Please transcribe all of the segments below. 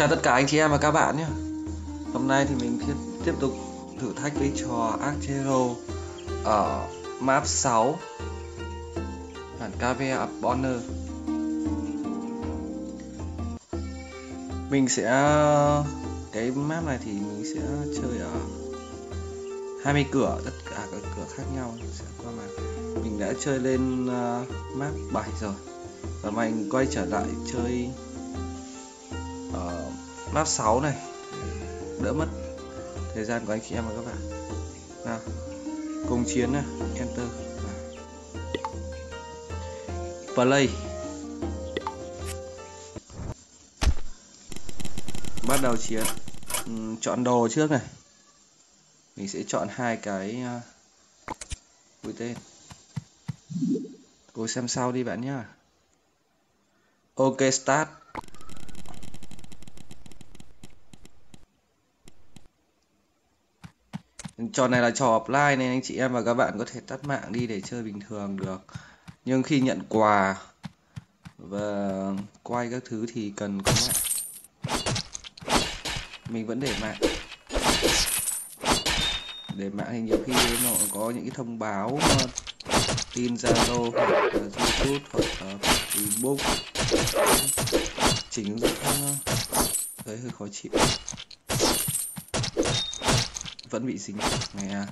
Chào tất cả anh chị em và các bạn nhé. Hôm nay thì mình tiếp, tiếp tục thử thách với trò Archero ở map 6 Bản KV Bonner. Mình sẽ cái map này thì mình sẽ chơi ở 20 cửa tất cả các cửa khác nhau. Sẽ qua mà mình đã chơi lên uh, map 7 rồi. Và mình quay trở lại chơi lát 6 này. Đỡ mất thời gian của anh chị em và các bạn. Nào, cùng chiến này. enter. Play. Bắt đầu chiến. Ừ, chọn đồ trước này. Mình sẽ chọn hai cái à, mũi tên. Cô xem sau đi bạn nhá. Ok, start. Trò này là trò offline nên anh chị em và các bạn có thể tắt mạng đi để chơi bình thường được. Nhưng khi nhận quà và quay các thứ thì cần có mạng. Mình vẫn để mạng. Để mạng thì nhiều khi nó có những cái thông báo tin zalo hoặc là youtube hoặc là facebook. Chỉnh rất thấy hơi khó chịu vẫn bị dính. Này à.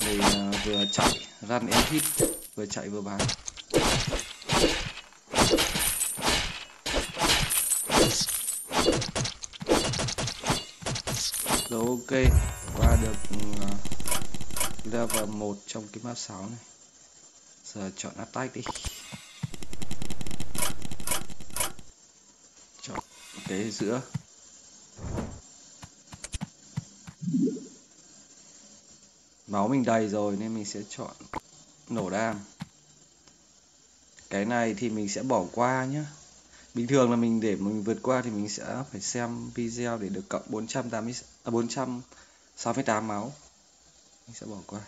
đây uh, vừa chạy ran em hit vừa chạy vừa bán rồi ok. Qua được uh, level 1 trong cái map 6 này giờ chọn attack đi. Chọn cái giữa. Máu mình đầy rồi nên mình sẽ chọn nổ đam. Cái này thì mình sẽ bỏ qua nhé bình thường là mình để mình vượt qua thì mình sẽ phải xem video để được cộng 480 à, 468 máu. Mình sẽ bỏ qua.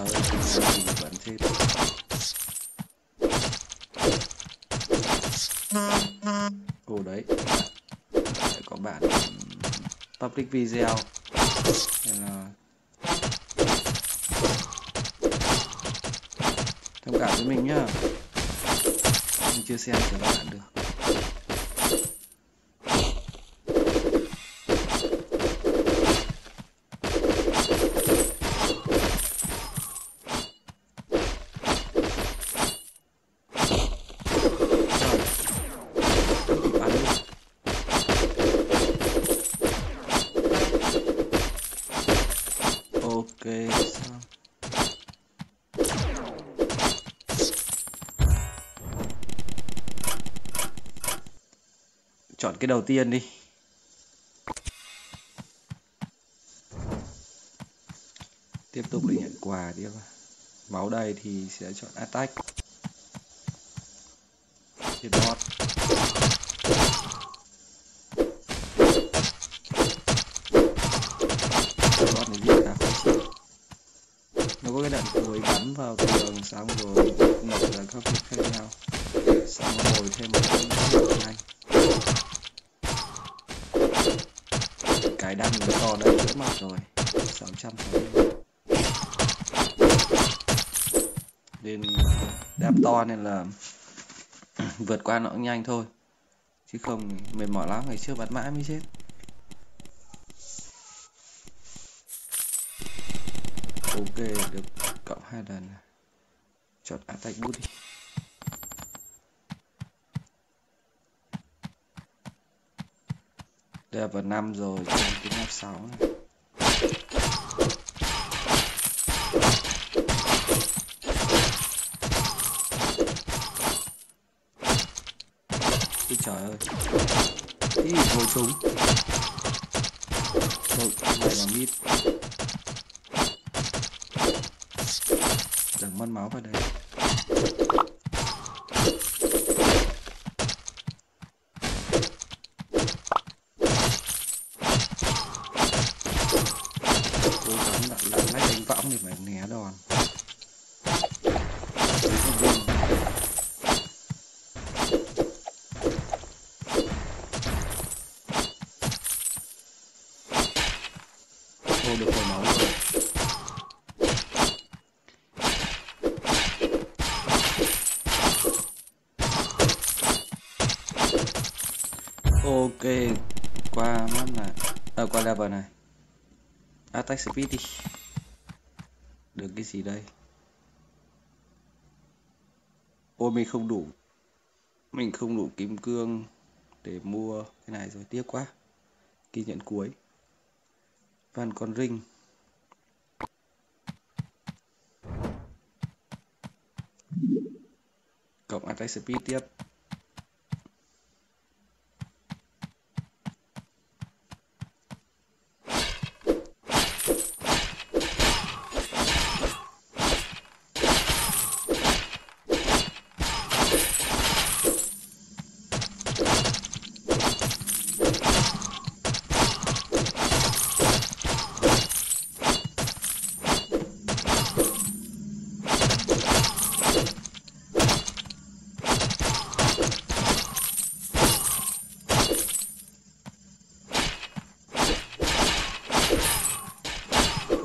Ui trời ơi, mình đấy. Để Có bản public video. Nên là Thông cảm với mình nhá. Mình chưa xem cho các bạn được ok xong chọn cái đầu tiên đi. Tiếp tục để nhận quà tiếp máu đầy thì sẽ chọn attack. Hit bot. Bot này giết à? nó có cái đạn cuối bắn vào tường xong rồi. Nổ ra các việc khác nhau. Xong rồi ngồi thêm một cái nhanh cái đăng nó to đã trước mặt rồi. 660 nên đam to nên là vượt qua nó cũng nhanh thôi. Chứ không mệt mỏi lắm, ngày trước bắn mãi mới chết. Ok, được cộng hai lần. Chọn attack bút đi. Level 5 rồi trong cái sáu 6 này. Ôi trời ơi. Ý hồi súng Thôi này là mít đừng mất máu vào đây. Lách đánh võng để mà né đòn ô được hồi máu rồi ok qua map này à, qua level này attack speed đi được cái gì đây? Ôi, mình không đủ. Mình không đủ kim cương để mua cái này rồi, tiếc quá. Ghi nhận cuối. Van con ring cộng attack speed tiếp.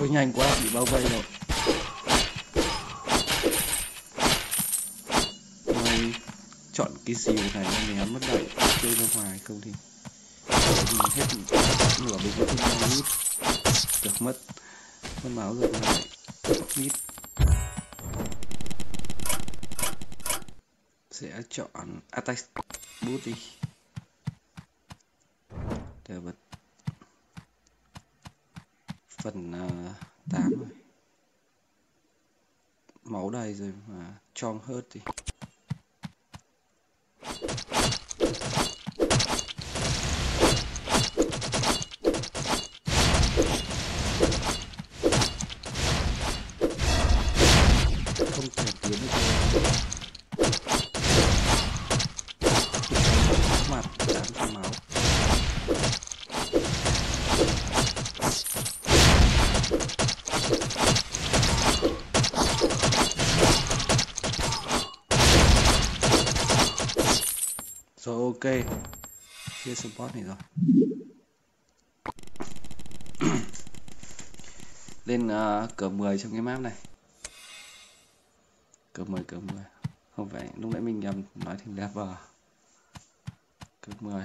Ôi nhanh quá bị bao vây rồi. Ôi, chọn cái xìu này nó ném mất đẩy chơi ra ngoài không thì hết nửa bình có thêm lít được mất. Mất máu rồi lại mít. Sẽ chọn attack boost đi để bật phần à, uh, 8 rồi. Máu đầy rồi mà trong hớt thì chia support này rồi. Lên uh, cỡ 10 trong cái map này. Cỡ 10 cỡ 10 không phải lúc nãy mình nhầm nói thành level cỡ 10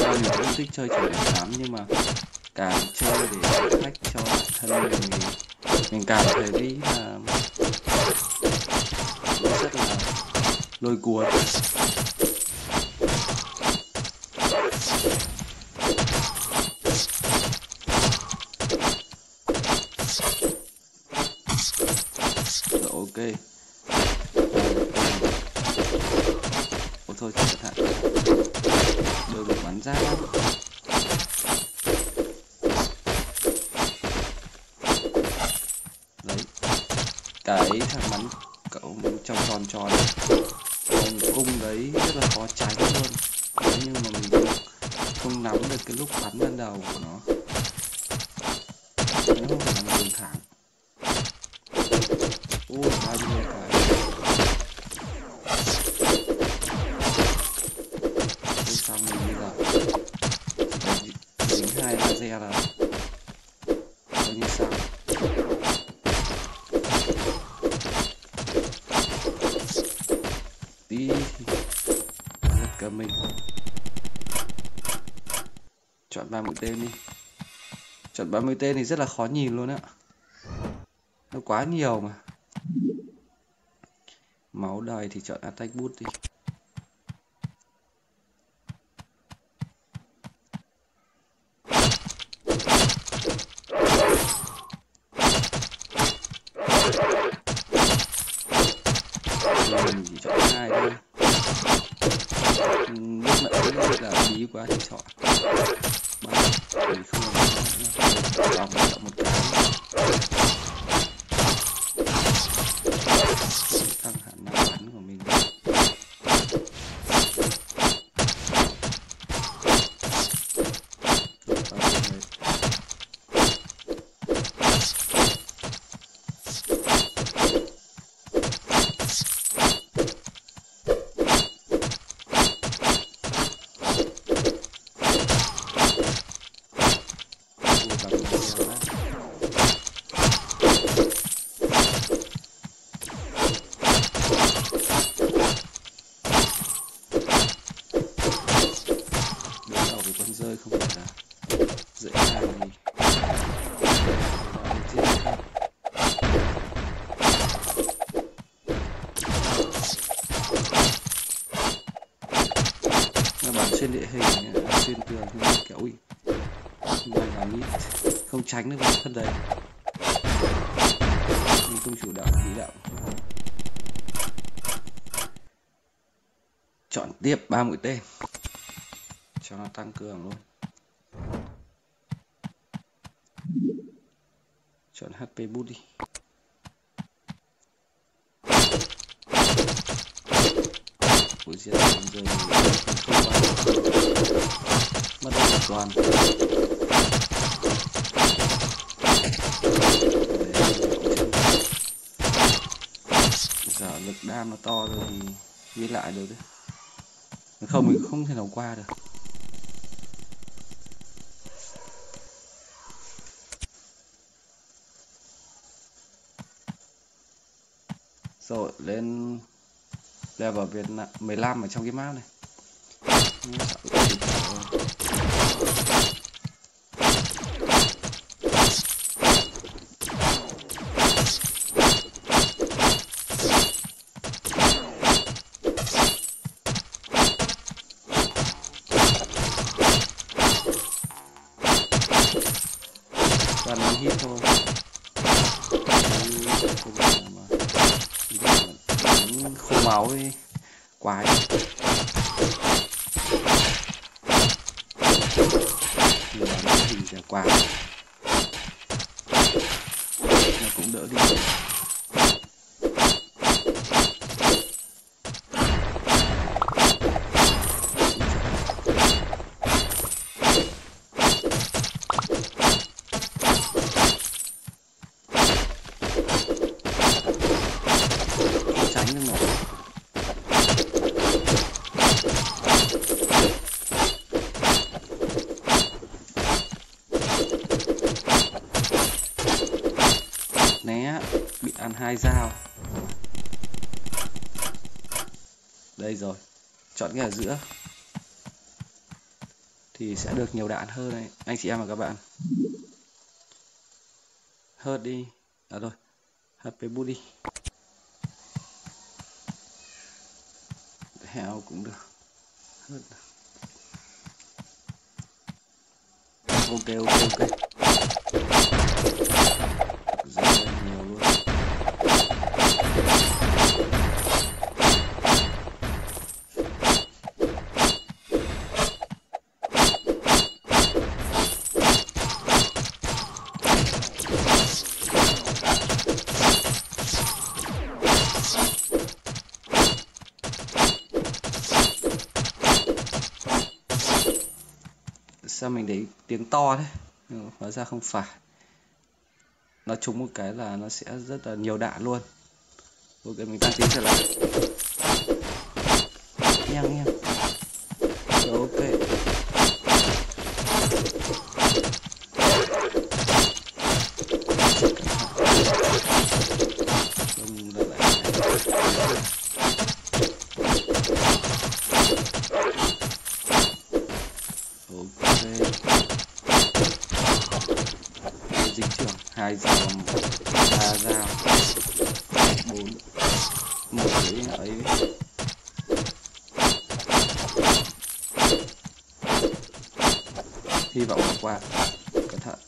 Ra mình cũng thích chơi chủ đề 8 nhưng mà càng chơi để khách cho thân mình. Mình, cảm thấy đi là rất là lôi cuốn. Ok. Ôi thôi chỉ cẩn thận đừng bắn ra đấy cái thằng bắn cậu trong tròn tròn còn cung đấy rất là khó tránh luôn. Thế nhưng mà mình không, không nắm được cái lúc bắn ban đầu của nó. Nó không phải là một đường thẳng. Ui bao nhiêu cái. Ui xong mình bây giờ? Chỉ dính hai laser là coi như xong tí giật cả mình chọn ba mũi tên đi. Chọn ba mũi tên thì rất là khó nhìn luôn á. Nó quá nhiều mà. Máu đầy thì chọn attack boost đi thì mình chỉ chọn hai thôi lúc nãy là bí quá thì chọn ba thì không làm chọn một cái xuyên địa hình xuyên tường như kiểu ui này là mít không tránh được thân đấy. Mình không chủ động bị động chọn tiếp ba mũi tên cho nó tăng cường luôn. Chọn hp boost đi buổi diễn rồi không qua mất hoàn toàn giờ lực đam nó to rồi thì ghi lại được đấy. Không, mình không thể nào qua được. Rồi, lên level Việt Nam 15 ở trong cái map này. Chọn cái ở giữa, thì sẽ được nhiều đạn hơn đấy. Anh chị em và các bạn. Hớt đi. À rồi hp bút đi. Heo cũng được. Hớt. Ok ok ok. Sao mình để tiếng to thế? Hóa ra không phải. Nó trúng một cái là nó sẽ rất là nhiều đạn luôn. Ok, mình tăng tiếng trở lại. Nhanh nhanh rồi ok dính trưởng hai dao ba dao bốn một cái ấy hy vọng là qua. Cẩn thận.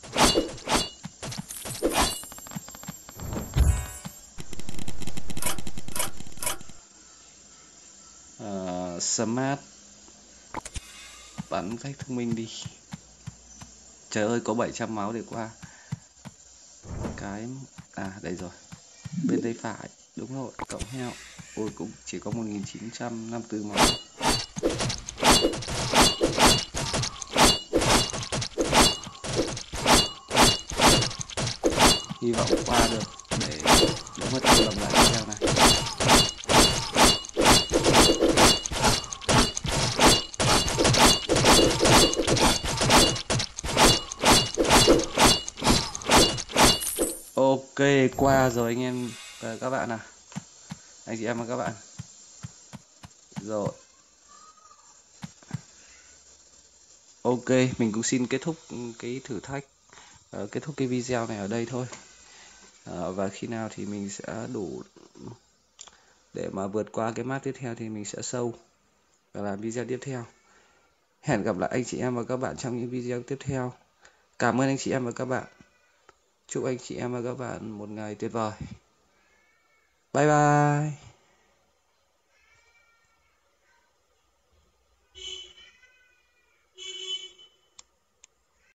Ờ, Smart. Bắn cách thông minh đi. Trời ơi, có 700 máu để qua. Cái à đây rồi. Bên tay phải. Đúng rồi, cộng heo. Ôi, cũng chỉ có 1954 máu. Hy vọng qua được. Để đúng mất công làm lại theo này. Ok qua rồi anh em và các bạn à. Anh chị em và các bạn. Rồi. Ok mình cũng xin kết thúc cái thử thách uh, kết thúc cái video này ở đây thôi. Ờ, và khi nào thì mình sẽ đủ để mà vượt qua cái mát tiếp theo thì mình sẽ sâu và làm video tiếp theo. Hẹn gặp lại anh chị em và các bạn trong những video tiếp theo. Cảm ơn anh chị em và các bạn. Chúc anh chị em và các bạn một ngày tuyệt vời. Bye bye.